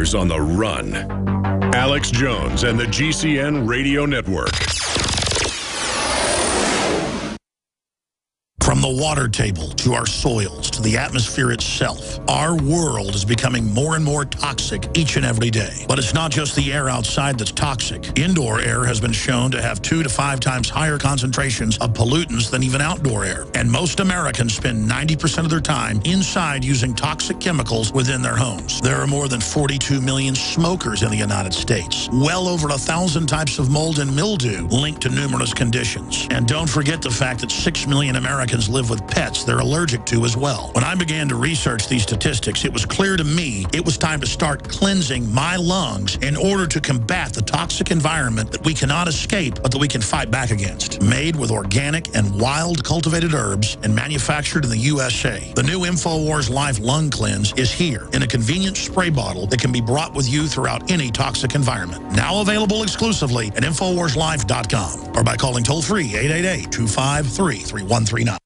On the run. Alex Jones and the GCN Radio Network. From the water table to our soils to the atmosphere itself, our world is becoming more and more toxic each and every day. But it's not just the air outside that's toxic. Indoor air has been shown to have two to five times higher concentrations of pollutants than even outdoor air. And most Americans spend 90% of their time inside using toxic chemicals within their homes. There are more than 42 million smokers in the United States. Well over a thousand types of mold and mildew linked to numerous conditions. And don't forget the fact that 6 million Americans live with pets they're allergic to as well. When I began to research these statistics, it was clear to me it was time to start cleansing my lungs in order to combat the toxic environment that we cannot escape, but that we can fight back against. Made with organic and wild cultivated herbs and manufactured in the USA, the new InfoWars Life Lung Cleanse is here in a convenient spray bottle that can be brought with you throughout any toxic environment. Now available exclusively at InfoWarsLife.com or by calling toll-free 888-253-3139.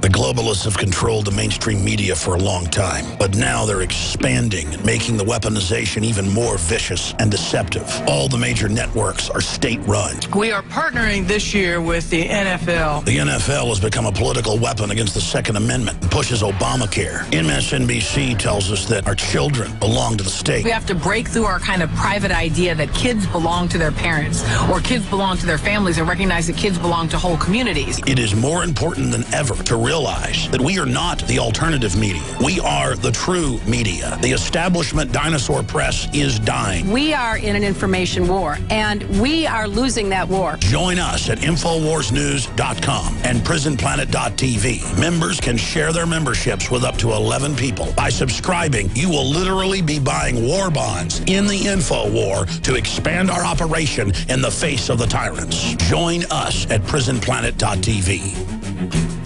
The globalists have controlled the mainstream media for a long time, but now they're expanding and making the weaponization even more vicious and deceptive. All the major networks are state-run. We are partnering this year with the NFL. The NFL has become a political weapon against the Second Amendment and pushes Obamacare. MSNBC tells us that our children belong to the state. We have to break through our kind of private idea that kids belong to their parents or kids belong to their families and recognize that kids belong to whole communities. It is more important than ever to realize that we are not the alternative media. We are the true media. The establishment dinosaur press is dying. We are in an information war, and we are losing that war. Join us at InfoWarsNews.com and PrisonPlanet.tv. Members can share their memberships with up to 11 people. By subscribing, you will literally be buying war bonds in the info war to expand our operation in the face of the tyrants. Join us at PrisonPlanet.tv.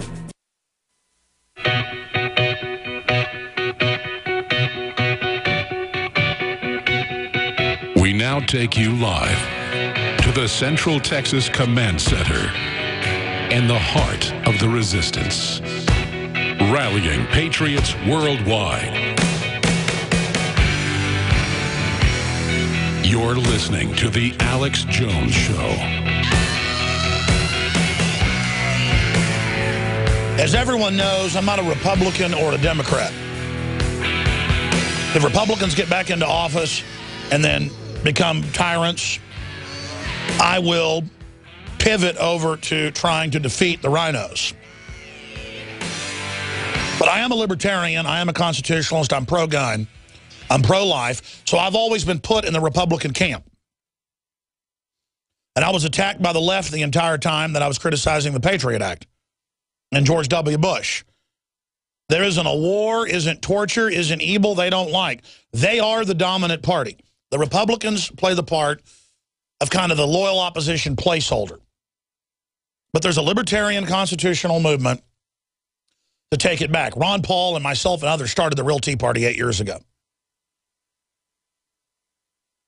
take you live to the Central Texas Command Center in the heart of the resistance. Rallying patriots worldwide. You're listening to The Alex Jones Show. As everyone knows, I'm not a Republican or a Democrat. If Republicans get back into office and then become tyrants, I will pivot over to trying to defeat the RINOs. But I am a libertarian. I am a constitutionalist. I'm pro-gun. I'm pro-life. So I've always been put in the Republican camp. And I was attacked by the left the entire time that I was criticizing the Patriot Act and George W. Bush. There isn't a war, isn't torture, isn't evil they don't like. They are the dominant party. The Republicans play the part of kind of the loyal opposition placeholder. But there's a libertarian constitutional movement to take it back. Ron Paul and myself and others started the Real Tea Party eight years ago.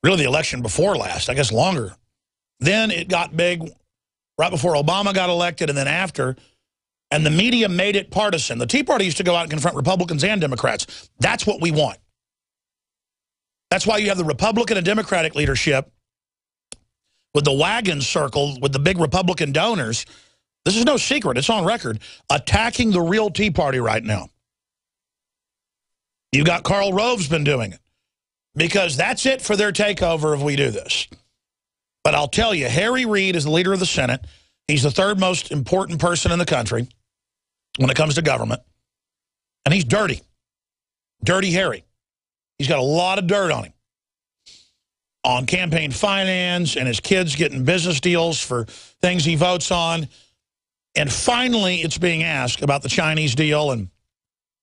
Really the election before last, I guess longer. Then it got big right before Obama got elected and then after. And the media made it partisan. The Tea Party used to go out and confront Republicans and Democrats. That's what we want. That's why you have the Republican and Democratic leadership with the wagon circle with the big Republican donors. This is no secret. It's on record. Attacking the real Tea Party right now. You've got Karl Rove's been doing it. because that's it for their takeover if we do this. But I'll tell you, Harry Reid is the leader of the Senate. He's the third most important person in the country when it comes to government. And he's dirty. Dirty Harry. He's got a lot of dirt on him. On campaign finance and his kids getting business deals for things he votes on. And finally, it's being asked about the Chinese deal and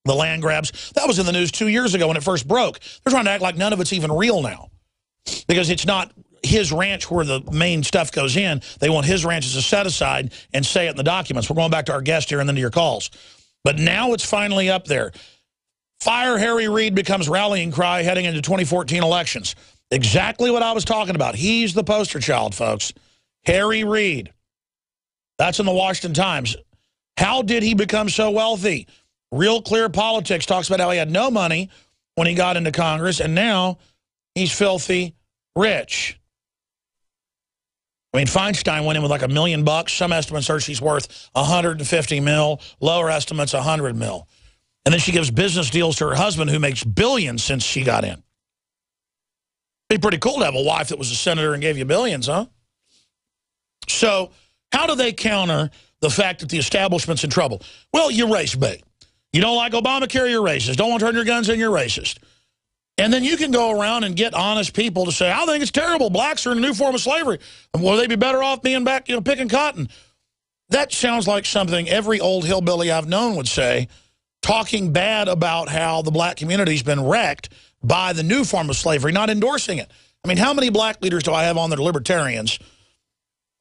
the land grabs. That was in the news two years ago when it first broke. They're trying to act like none of it's even real now. Because it's not his ranch where the main stuff goes in. They want his ranch as a set-aside and say it in the documents. We're going back to our guest here and then to your calls. But now it's finally up there. Fire Harry Reid becomes rallying cry heading into 2014 elections. Exactly what I was talking about. He's the poster child, folks. Harry Reid. That's in the Washington Times. How did he become so wealthy? Real Clear Politics talks about how he had no money when he got into Congress, and now he's filthy rich. I mean, Feinstein went in with like a million bucks. Some estimates are she's worth 150 mil. Lower estimates, 100 mil. And then she gives business deals to her husband who makes billions since she got in. Be pretty cool to have a wife that was a senator and gave you billions, huh? So how do they counter the fact that the establishment's in trouble? Well, you race bait. You don't like Obamacare, you're racist. Don't want to turn your guns in, you're racist. And then you can go around and get honest people to say, I think it's terrible. Blacks are in a new form of slavery. Will they be better off being back, you know, picking cotton? That sounds like something every old hillbilly I've known would say, talking bad about how the black community's been wrecked by the new form of slavery, not endorsing it. I mean, how many black leaders do I have on that are libertarians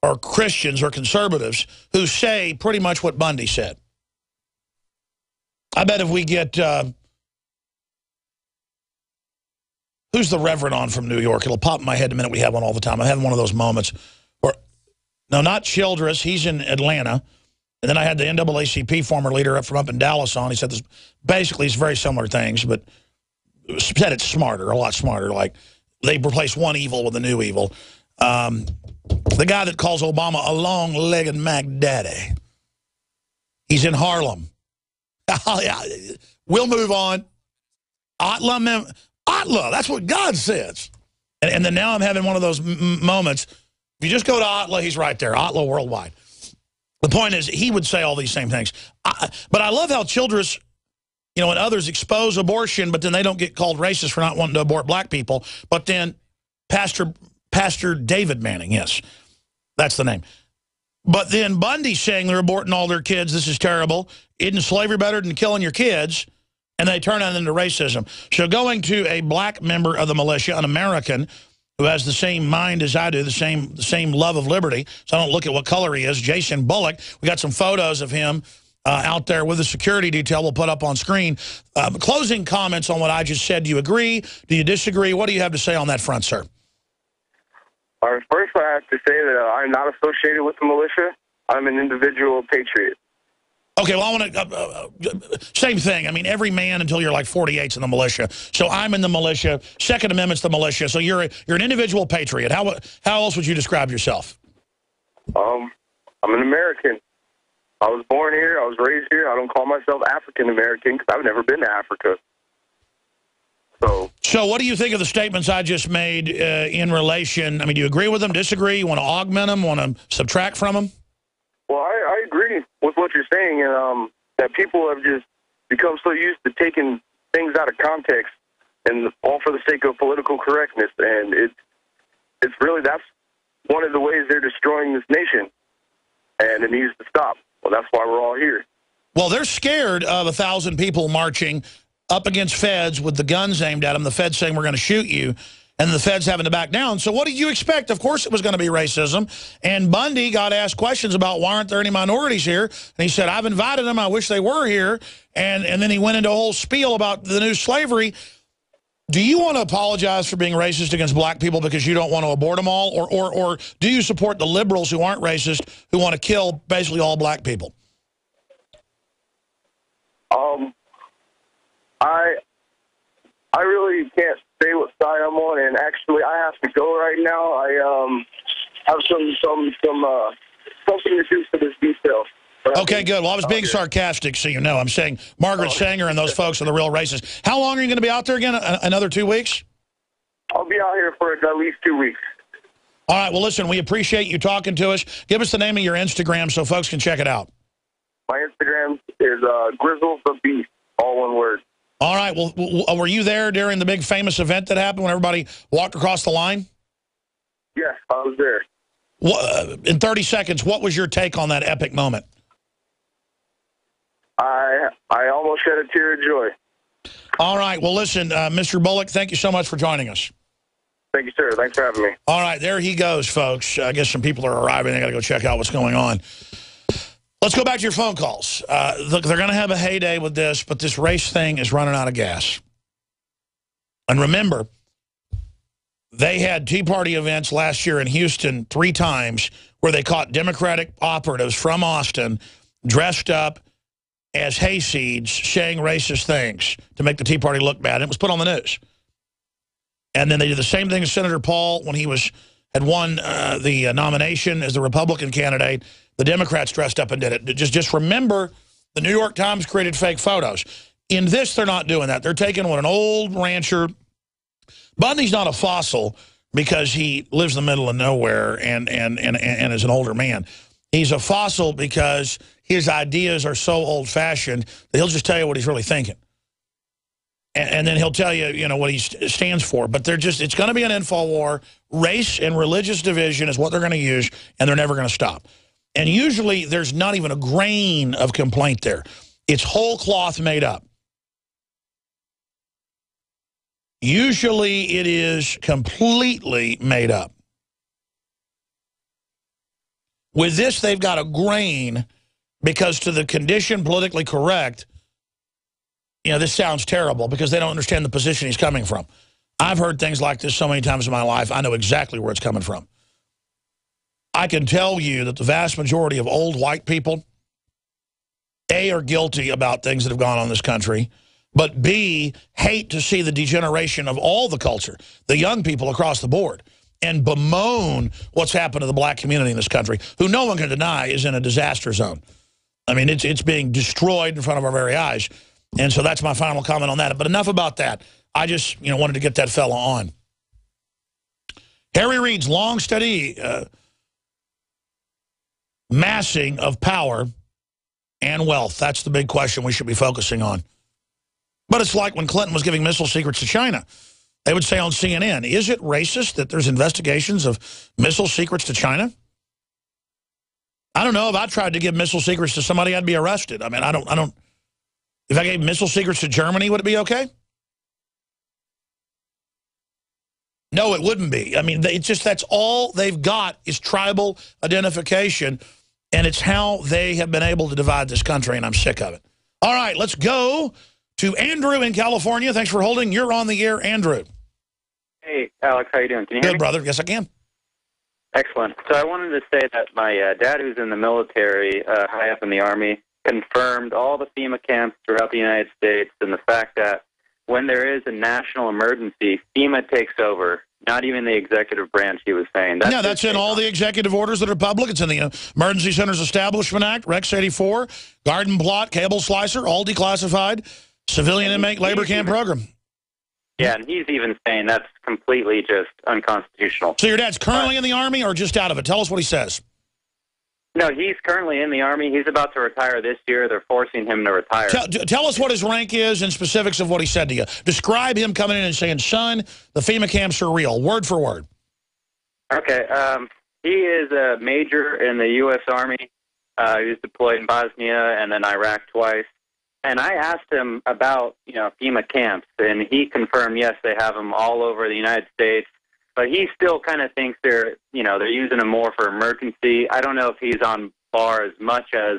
or Christians or conservatives who say pretty much what Bundy said? I bet if we get, uh, who's the Reverend on from New York? It'll pop in my head the minute we have one all the time. I'm having one of those moments. Where, no, not Childress. He's in Atlanta. And then I had the NAACP former leader up from up in Dallas on. He said this basically it's very similar things, but said it's smarter, a lot smarter. Like they replace one evil with a new evil. Um, the guy that calls Obama a long-legged Mac Daddy. He's in Harlem. we'll move on. ATLAH, ATLAH, that's what God says. And, and then now I'm having one of those moments. If you just go to ATLAH, he's right there. ATLAH worldwide. The point is, he would say all these same things. I, but I love how Childress, you know, and others expose abortion, but then they don't get called racist for not wanting to abort black people. But then Pastor Pastor David Manning, yes, that's the name. But then Bundy saying they're aborting all their kids. This is terrible. Isn't slavery better than killing your kids? And they turn that into racism. So going to a black member of the militia, an American, who has the same mind as I do, the same the same love of liberty, so I don't look at what color he is, Jason Bullock. We got some photos of him uh, out there with the security detail we'll put up on screen. Uh, closing comments on what I just said. Do you agree? Do you disagree? What do you have to say on that front, sir? first, I have to say that I'm not associated with the militia. I'm an individual patriot. Okay, well, I want to, uh, uh, same thing. I mean, every man until you're like 48's in the militia. So I'm in the militia. Second Amendment's the militia. So you're a, you're an individual patriot. How how else would you describe yourself? Um, I'm an American. I was born here. I was raised here. I don't call myself African American because I've never been to Africa. So, so what do you think of the statements I just made uh, in relation? I mean, do you agree with them, disagree? You want to augment them, want to subtract from them? Well, I, I agree with what you're saying, and um, that people have just become so used to taking things out of context and all for the sake of political correctness, and it's it's really that's one of the ways they're destroying this nation, and it needs to stop. Well, that's why we're all here. Well, they're scared of a thousand people marching up against feds with the guns aimed at them, the feds saying we're going to shoot you, and the feds having to back down. So what did you expect? Of course it was going to be racism. And Bundy got asked questions about why aren't there any minorities here? And he said, I've invited them. I wish they were here. And, and then he went into a whole spiel about the new slavery. Do you want to apologize for being racist against black people because you don't want to abort them all? Or, or, or do you support the liberals who aren't racist who want to kill basically all black people? Um, I I really can't say what side I'm on, and actually, I have to go right now. I um have some some some uh something to do for this detail. Okay, good. Well, I was being sarcastic, so you know. I'm saying Margaret oh. Sanger and those folks are the real racists. How long are you going to be out there again? another two weeks? I'll be out here for at least two weeks. All right. Well, listen, we appreciate you talking to us. Give us the name of your Instagram so folks can check it out. My Instagram is uh, Grizzles the Beast, all one word. All right. Well, were you there during the big famous event that happened when everybody walked across the line? Yes, I was there. Uh, in 30 seconds, what was your take on that epic moment? I I almost shed a tear of joy. All right. Well, listen, uh, Mr. Bullock, thank you so much for joining us. Thank you, sir. Thanks for having me. All right. There he goes, folks. I guess some people are arriving. They got to go check out what's going on. Let's go back to your phone calls. Uh, look, they're going to have a heyday with this, but this race thing is running out of gas. And remember, they had Tea Party events last year in Houston three times where they caught Democratic operatives from Austin dressed up as hayseeds saying racist things to make the Tea Party look bad. And it was put on the news. And then they did the same thing to Senator Paul when he was had won uh, the uh, nomination as the Republican candidate. The Democrats dressed up and did it. Just, just remember, the New York Times created fake photos. In this, they're not doing that. They're taking what an old rancher Bundy's not a fossil because he lives in the middle of nowhere and, and, and, and is an older man. He's a fossil because his ideas are so old-fashioned that he'll just tell you what he's really thinking. And, and, then he'll tell you, you know, what he st stands for. But they're just, it's going to be an info war. Race and religious division is what they're going to use, and they're never going to stop. And usually there's not even a grain of complaint there. It's whole cloth made up. Usually it is completely made up. With this, they've got a grain because to the condition politically correct, you know, this sounds terrible because they don't understand the position he's coming from. I've heard things like this so many times in my life, I know exactly where it's coming from. I can tell you that the vast majority of old white people, A, are guilty about things that have gone on in this country, but B, hate to see the degeneration of all the culture, the young people across the board, and bemoan what's happened to the black community in this country, who no one can deny is in a disaster zone. I mean, it's, it's being destroyed in front of our very eyes. And so that's my final comment on that. But enough about that. I just, you know, wanted to get that fella on. Harry Reid's long, study... uh, massing of power and wealth. That's the big question we should be focusing on. But it's like when Clinton was giving missile secrets to China. They would say on CNN, is it racist that there's investigations of missile secrets to China? I don't know. If I tried to give missile secrets to somebody, I'd be arrested. I mean, I don't, I don't, if I gave missile secrets to Germany, would it be okay? No, it wouldn't be. I mean, it's just that's all they've got is tribal identification, and it's how they have been able to divide this country, and I'm sick of it. All right, let's go to Andrew in California. Thanks for holding. You're on the air, Andrew. Hey, Alex, how you doing? Can you Good, hear me? brother. Yes, I can. Excellent. So I wanted to say that my uh, dad, who's in the military, uh, high up in the Army, confirmed all the FEMA camps throughout the United States and the fact that when there is a national emergency, FEMA takes over. Not even the executive branch, he was saying. That's yeah, that's in all the executive orders that are public. It's in the uh, Emergency Centers Establishment Act, Rex 84, Garden Plot, Cable Splicer, all declassified. Civilian inmate labor camp program. Yeah, and he's even saying that's completely just unconstitutional. So your dad's currently in the Army or just out of it? Tell us what he says. No, he's currently in the Army. He's about to retire this year. They're forcing him to retire. Tell, tell, us what his rank is and specifics of what he said to you. Describe him coming in and saying, son, the FEMA camps are real, word for word. Okay. Um, he is a major in the U.S. Army. Uh, he was deployed in Bosnia and then Iraq twice. And I asked him about, you know, FEMA camps, and he confirmed, yes, they have them all over the United States. But he still kind of thinks they're, you know, they're using them more for emergency. I don't know if he's on bar as much as,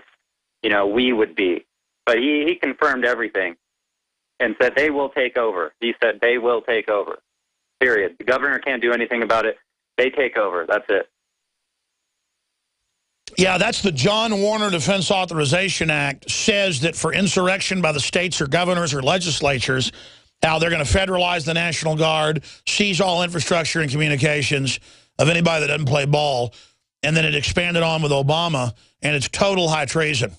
you know, we would be. But he, he confirmed everything and said they will take over. He said they will take over. Period. The governor can't do anything about it. They take over. That's it. Yeah, that's the John Warner Defense Authorization Act says that for insurrection by the states or governors or legislatures, how they're going to federalize the National Guard, seize all infrastructure and communications of anybody that doesn't play ball, and then it expanded on with Obama, and it's total high treason.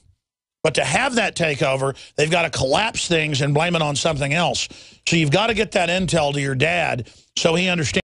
But to have that takeover, they've got to collapse things and blame it on something else. So you've got to get that intel to your dad so he understands.